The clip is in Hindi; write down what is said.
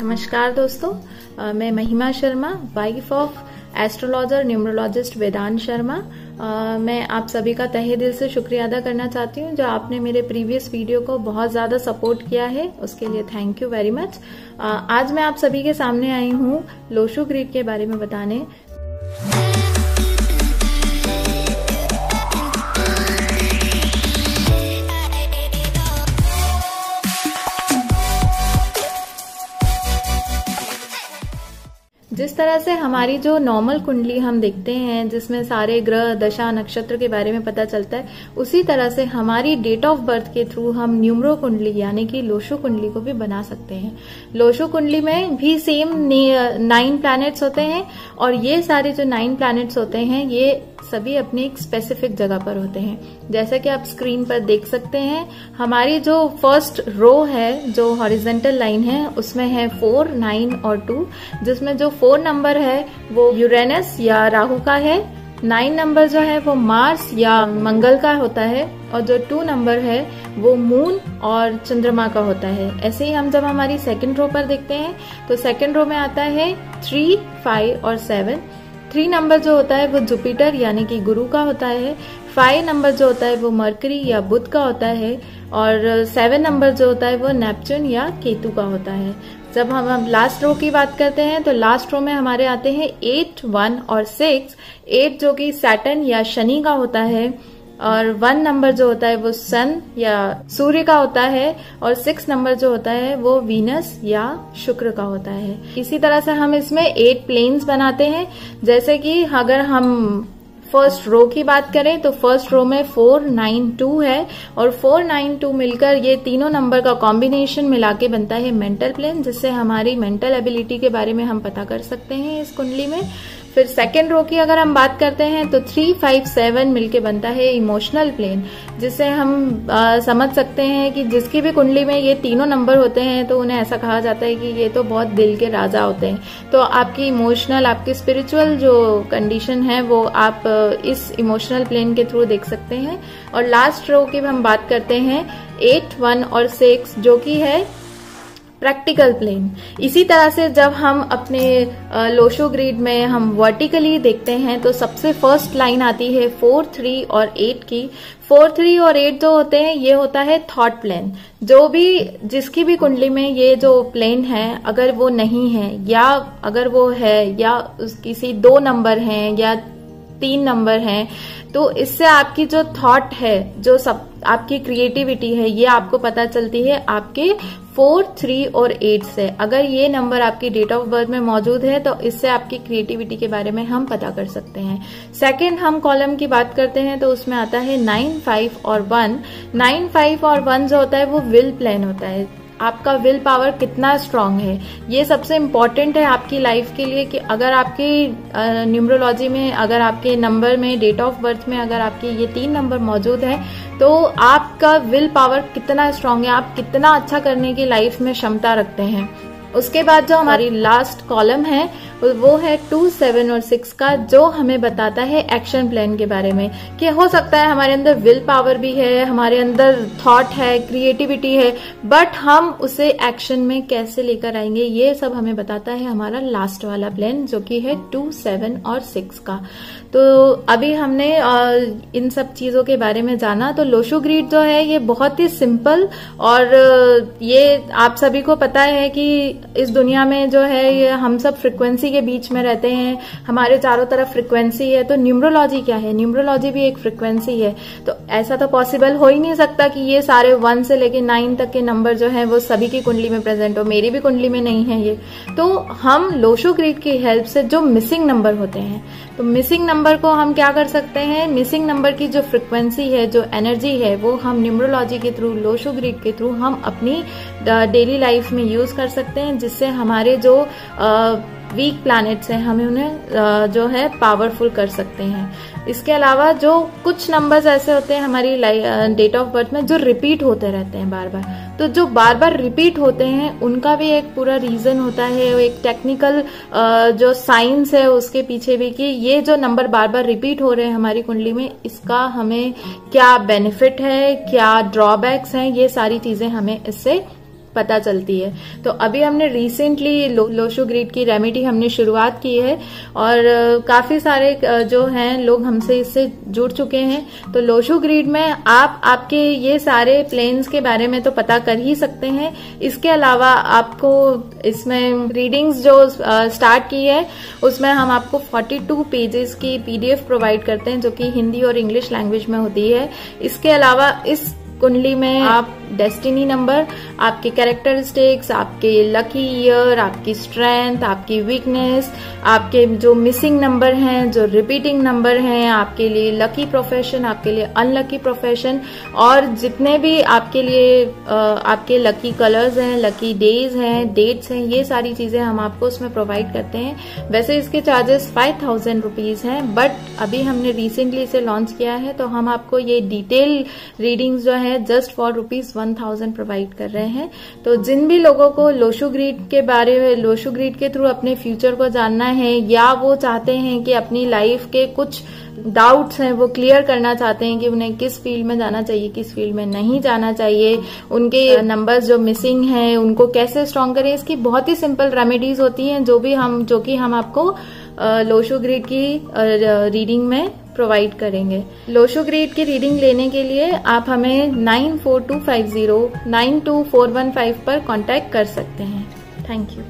नमस्कार दोस्तों मैं Mahima Sharma wife of astrologer numerologist Vedant Sharma. आ, मैं आप सभी का तहे दिल से शुक्रिया अदा करना चाहती हूँ जो आपने मेरे प्रीवियस वीडियो को बहुत ज़्यादा सपोर्ट किया है उसके लिए थैंक यू वेरी मच आज मैं आप सभी के सामने आई हूँ लोशु ग्रीड के बारे में बताने। जिस तरह से हमारी जो नॉर्मल कुंडली हम देखते हैं, जिसमें सारे ग्रह, दशा, नक्षत्र के बारे में पता चलता है, उसी तरह से हमारी डेट ऑफ़ बर्थ के थ्रू हम न्यूमरो कुंडली, यानी कि लोशो कुंडली को भी बना सकते हैं। लोशो कुंडली में भी सेम नाइन प्लैनेट्स होते हैं, और ये सारे जो नाइन प्लैनेट्स होते हैं, ये सभी अपनी एक स्पेसिफिक जगह पर होते हैं। जैसा कि आप स्क्रीन पर देख सकते हैं, हमारी जो फ़र्स्ट रो है, जो हॉरिजेंटल लाइन है, उसमें है फोर नाइन और टू जिसमें जो फोर नंबर है, वो यूरेनस या राहु का है। नाइन नंबर जो है, वो मार्स या मंगल का होता है। और जो टू नंबर है, वो मून और चंद्रमा का होता है। ऐसे ही हम जब हमारी सेकंड रो पर देखते हैं तो सेकंड रो में आता है थ्री फाइव और सेवन थ्री नंबर जो होता है वो जुपिटर, यानी कि गुरु का होता है। फाइव नंबर जो होता है वो मरकरी या बुध का होता है। और सेवन नंबर जो होता है वो नेपच्यून या केतु का होता है। जब हम हम लास्ट रो की बात करते हैं तो लास्ट रो में हमारे आते हैं एट वन और सिक्स एट जो कि सैटन या शनि का होता है। और वन नंबर जो होता है वो सन या सूर्य का होता है और सिक्स नंबर जो होता है वो वीनस या शुक्र का होता है। इसी तरह से हम इसमें एट प्लेन्स बनाते हैं। जैसे कि अगर हम फ़र्स्ट रो की बात करें तो फ़र्स्ट रो में फोर नाइन टू है और फोर नाइन टू मिलकर ये तीनों नंबर का कॉम्बिनेशन मिला के बनता है मेंटल प्लेन जिससे हमारी मेंटल एबिलिटी के बारे में हम पता कर सकते हैं इस कुंडली में। फिर सेकेंड रो की अगर हम बात करते हैं तो थ्री फाइव सेवन मिलके बनता है इमोशनल प्लेन जिससे हम आ, समझ सकते हैं कि जिसकी भी कुंडली में ये तीनों नंबर होते हैं तो उन्हें ऐसा कहा जाता है कि ये तो बहुत दिल के राजा होते हैं। तो आपकी इमोशनल आपकी स्पिरिचुअल जो कंडीशन है वो आप इस इमोशनल प्लेन के थ्रू देख सकते हैं। और लास्ट रो की हम बात करते हैं एट वन और सिक्स जो कि है प्रैक्टिकल प्लेन इसी तरह से जब हम अपने लोशो ग्रीड में हम वर्टिकली देखते हैं तो सबसे फ़र्स्ट लाइन आती है फोर थ्री और एट की। फोर थ्री और एट जो होते हैं, ये होता है थॉट प्लेन जो भी, जिसकी भी कुंडली में ये जो प्लेन है, अगर वो नहीं है, या अगर वो है, या किसी दो नंबर हैं, या तीन नंबर हैं। तो इससे आपकी जो थॉट है, जो सब, आपकी क्रिएटिविटी है, ये आपको पता चलती है आपके फोर थ्री और एट से। अगर ये नंबर आपकी डेट ऑफ़ बर्थ में मौजूद है तो इससे आपकी क्रिएटिविटी के बारे में हम पता कर सकते हैं। सेकंड हम कॉलम की बात करते हैं तो उसमें आता है नाइन फाइव और वन नाइन फाइव और वन जो होता है, वो विल प्लान होता है। आपका विल पावर कितना स्ट्रांग है? ये सबसे इंपॉर्टेंट है आपकी लाइफ के लिए कि अगर आपके न्यूमरोलॉजी में, अगर आपके नंबर में डेट ऑफ़ बर्थ में अगर आपके ये तीन नंबर मौजूद है तो आपका विल पावर कितना स्ट्रांग है? आप कितना अच्छा करने की लाइफ में क्षमता रखते हैं? उसके बाद जो हमारी लास्ट कॉलम है वो है टू सेवन और सिक्स का, जो हमें बताता है एक्शन प्लान के बारे में कि हो सकता है हमारे अंदर विल पावर भी है, हमारे अंदर थॉट है क्रिएटिविटी है बट हम उसे एक्शन में कैसे लेकर आएँगे, ये सब हमें बताता है हमारा लास्ट वाला प्लान जो कि है टू सेवन और सिक्स का। तो अभी हमने इन सब चीज़ों के बारे में जाना तो लोशो ग्रीड जो है, ये बहुत ही सिंपल और ये आप सभी को पता है कि इस दुनिया में जो है, ये हम सब फ्रिक्वेंसी के बीच में रहते हैं, हमारे चारों तरफ़ फ्रिक्वेंसी है तो न्यूमरोलॉजी क्या है? न्यूमरोलॉजी भी एक फ्रिक्वेंसी है। तो ऐसा तो पॉसिबल हो ही नहीं सकता कि ये सारे वन से लेके नाइन तक के नंबर जो है, वो सभी की कुंडली में प्रेजेंट हो। मेरी भी कुंडली में नहीं है ये। तो हम लोशो ग्रीड की हेल्प से जो मिसिंग नंबर होते हैं तो मिसिंग नंबर को हम क्या कर सकते हैं? मिसिंग नंबर की जो फ्रिक्वेंसी है, जो एनर्जी है, वो हम न्यूमरोलॉजी के थ्रू लोशो ग्रीड के थ्रू हम अपनी डेली लाइफ में यूज़ कर सकते हैं, जिससे हमारे जो वीक प्लैनेट्स हैं हमें उन्हें जो है पावरफुल कर सकते हैं। इसके अलावा जो कुछ नंबर्स ऐसे होते हैं हमारी डेट ऑफ़ बर्थ में जो रिपीट होते रहते हैं बार बार तो जो बार बार रिपीट होते हैं, उनका भी एक पूरा रीजन होता है एक टेक्निकल जो साइंस है उसके पीछे भी कि ये जो नंबर बार बार रिपीट हो रहे हैं हमारी कुंडली में, इसका हमें क्या बेनिफिट है, क्या ड्रॉबैक्स हैं, ये सारी चीज़ें हमें इससे पता चलती है। तो अभी हमने recently Lo, Lo Shu grid की रेमेडी हमने शुरुआत की है और काफ़ी सारे जो हैं लोग हमसे इससे जुड़ चुके हैं। तो लोशो ग्रीड में आप आपके ये सारे प्लेन्स के बारे में तो पता कर ही सकते हैं। इसके अलावा आपको इसमें रीडिंग्स जो स्टार्ट की है उसमें हम आपको 42 पेजेस की पीडीएफ प्रोवाइड करते हैं जो कि हिंदी और इंग्लिश लैंग्वेज में होती है। इसके अलावा इस कुंडली में आप डेस्टिनी नंबर, आपके कैरेक्टरिस्टिक्स आपके लकी ईयर आपकी स्ट्रेंथ आपकी वीकनेस आपके जो मिसिंग नंबर हैं, जो रिपीटिंग नंबर हैं, आपके लिए लकी प्रोफेशन आपके लिए अनलकी प्रोफेशन और जितने भी आपके लिए आपके लकी कलर्स हैं लकी डेज़ हैं डेट्स हैं, ये सारी चीज़ें हम आपको उसमें प्रोवाइड करते हैं। वैसे इसके चार्जेस फाइव थाउज़ेंड रुपीज़ हैं बट अभी हमने रिसेंटली इसे लॉन्च किया है तो हम आपको ये डिटेल रीडिंग्स जो है just for rupees one thousand provide कर रहे हैं। तो जिन भी लोगों को लोशो ग्रीड के बारे में, लोशो ग्रीड के थ्रू अपने फ्यूचर को जानना है, या वो चाहते हैं कि अपनी लाइफ के कुछ डाउट्स हैं, वो क्लियर करना चाहते हैं कि उन्हें किस फ़ील्ड में जाना चाहिए, किस फ़ील्ड में नहीं जाना चाहिए, उनके नंबर्स जो मिसिंग हैं, उनको कैसे स्ट्रॉन्ग करें, इसकी बहुत ही सिंपल रेमेडीज होती हैं, जो भी हम, जो कि हम आपको लोशो ग्रीड की रीडिंग में प्रोवाइड करेंगे। लोशो ग्रेड की रीडिंग लेने के लिए आप हमें nine four two five zero nine two four one five पर कॉन्टेक्ट कर सकते हैं। Thank you